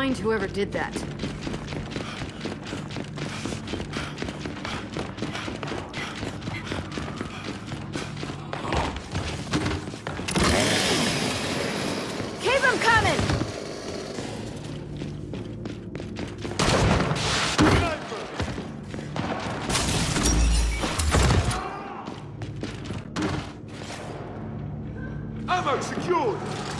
whoever did that. Ammo secured!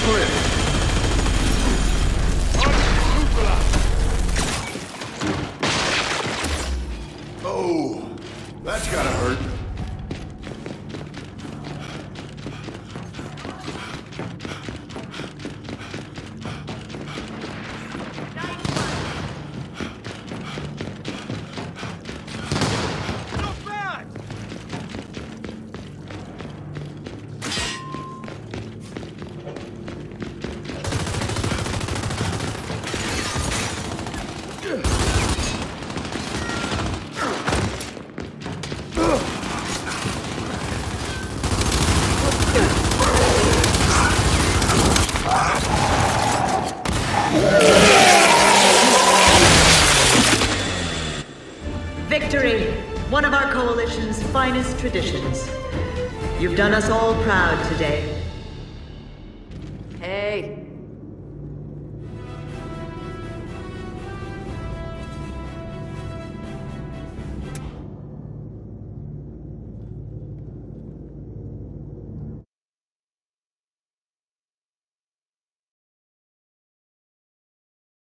split. Gotta hurt. Not Victory! One of our coalition's finest traditions. You've done us all proud today. Hey,